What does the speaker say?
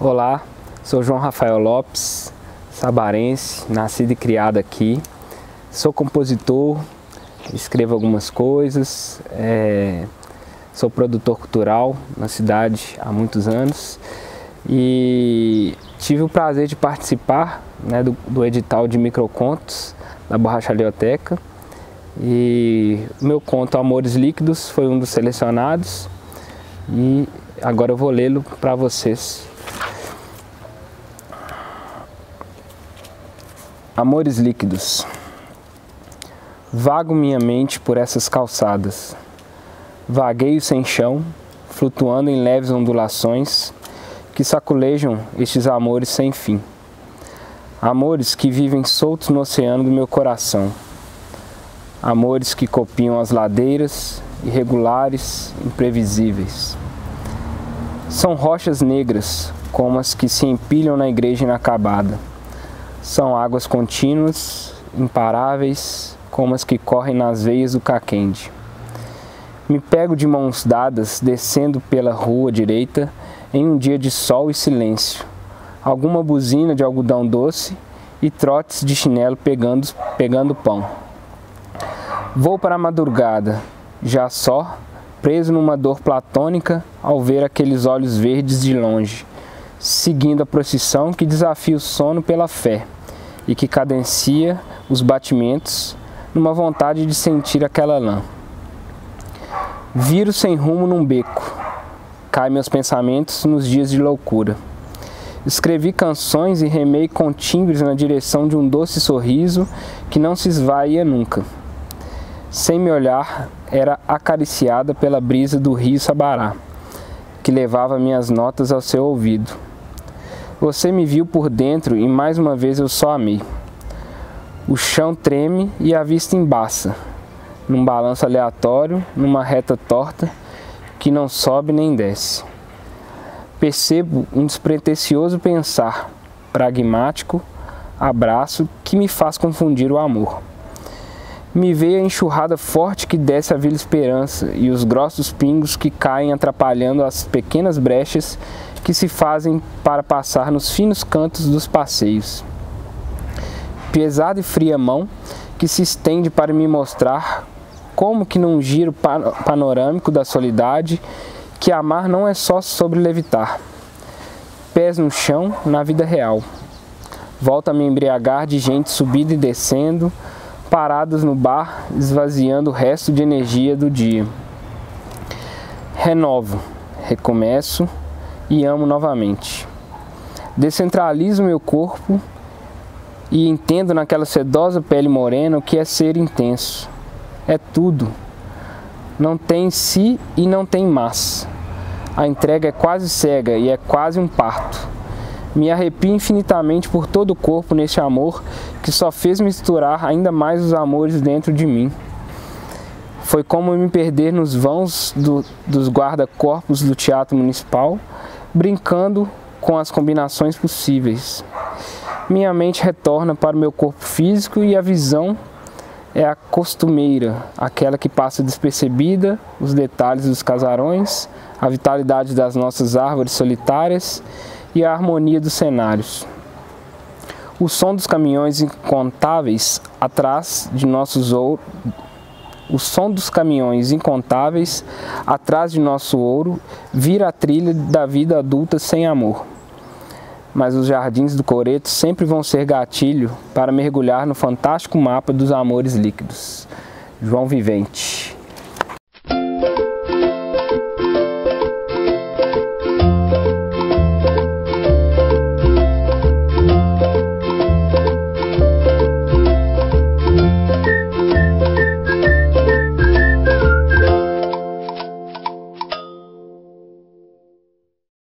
Olá, sou João Rafael Lopes, sabarense, nascido e criado aqui. Sou compositor, escrevo algumas coisas, é, sou produtor cultural na cidade há muitos anos e tive o prazer de participar né, do, do, edital de microcontos da Borrachalioteca e meu conto Amores Líquidos foi um dos selecionados e agora eu vou lê-lo para vocês. Amores líquidos. Vago minha mente por essas calçadas. Vagueio sem chão, flutuando em leves ondulações que saculejam estes amores sem fim. Amores que vivem soltos no oceano do meu coração. Amores que copiam as ladeiras, irregulares, imprevisíveis. São rochas negras, como as que se empilham na igreja inacabada são águas contínuas, imparáveis, como as que correm nas veias do Caquende. Me pego de mãos dadas, descendo pela rua direita, em um dia de sol e silêncio. Alguma buzina de algodão doce e trotes de chinelo pegando, pegando pão. Vou para a madrugada, já só, preso numa dor platônica ao ver aqueles olhos verdes de longe, seguindo a procissão que desafia o sono pela fé e que cadencia os batimentos numa vontade de sentir aquela lã. Viro sem rumo num beco, cai meus pensamentos nos dias de loucura. Escrevi canções e remei com timbres na direção de um doce sorriso que não se esvaía nunca. Sem me olhar, era acariciada pela brisa do rio Sabará, que levava minhas notas ao seu ouvido. Você me viu por dentro e mais uma vez eu só amei. O chão treme e a vista embaça, num balanço aleatório, numa reta torta que não sobe nem desce. Percebo um despretensioso pensar, pragmático, abraço que me faz confundir o amor. Me veio a enxurrada forte que desce a Vila Esperança e os grossos pingos que caem atrapalhando as pequenas brechas que se fazem para passar nos finos cantos dos passeios. Pesada e fria mão que se estende para me mostrar como que num giro panorâmico da solidade que amar não é só sobre levitar. Pés no chão na vida real. Volta a me embriagar de gente subindo e descendo, parados no bar, esvaziando o resto de energia do dia. Renovo, recomeço, e amo novamente. Descentralizo meu corpo e entendo naquela sedosa pele morena o que é ser intenso. É tudo. Não tem si e não tem mas. A entrega é quase cega e é quase um parto. Me arrepio infinitamente por todo o corpo neste amor que só fez misturar ainda mais os amores dentro de mim. Foi como me perder nos vãos do, dos guarda-corpos do Teatro Municipal brincando com as combinações possíveis. Minha mente retorna para o meu corpo físico e a visão é a costumeira, aquela que passa despercebida, os detalhes dos casarões, a vitalidade das nossas árvores solitárias e a harmonia dos cenários. O som dos caminhões incontáveis atrás de nossos o som dos caminhões incontáveis atrás de nosso ouro vira a trilha da vida adulta sem amor. Mas os jardins do Coreto sempre vão ser gatilho para mergulhar no fantástico mapa dos amores líquidos. João Vivente